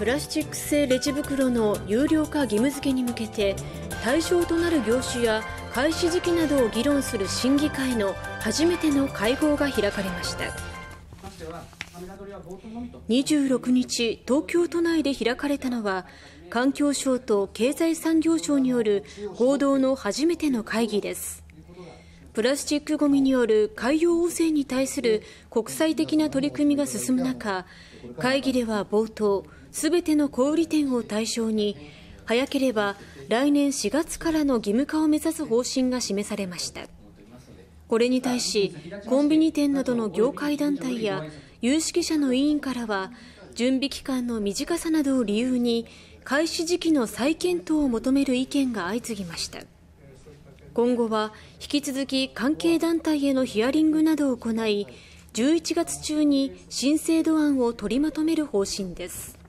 プラスチック製レジ袋の有料化義務付けに向けて対象となる業種や開始時期などを議論する審議会の初めての会合が開かれました。26日東京都内で開かれたのは環境省と経済産業省による合同の初めての会議です。プラスチックごみによる海洋汚染に対する国際的な取り組みが進む中会議では冒頭すべての小売店を対象に早ければ来年4月からの義務化を目指す方針が示されました。これに対しコンビニ店などの業界団体や有識者の委員からは準備期間の短さなどを理由に開始時期の再検討を求める意見が相次ぎました。今後は引き続き関係団体へのヒアリングなどを行い11月中に申請度案を取りまとめる方針です。